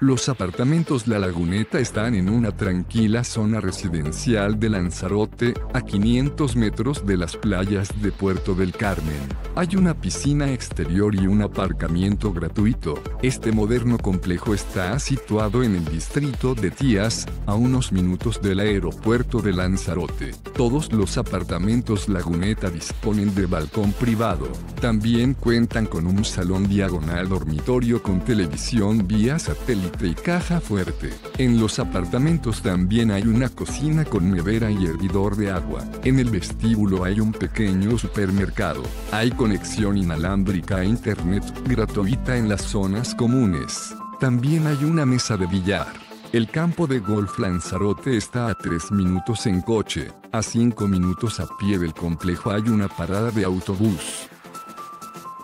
Los apartamentos La Laguneta están en una tranquila zona residencial de Lanzarote, a 500 metros de las playas de Puerto del Carmen. Hay una piscina exterior y un aparcamiento gratuito. Este moderno complejo está situado en el distrito de Tías, a unos minutos del aeropuerto de Lanzarote. Todos los apartamentos Laguneta disponen de balcón privado. También cuentan con un salón diagonal dormitorio con televisión vía satélite y caja fuerte. En los apartamentos también hay una cocina con nevera y hervidor de agua. En el vestíbulo hay un pequeño supermercado. Hay conexión inalámbrica a internet gratuita en las zonas comunes. También hay una mesa de billar. El campo de golf Lanzarote está a 3 minutos en coche, a 5 minutos a pie del complejo hay una parada de autobús.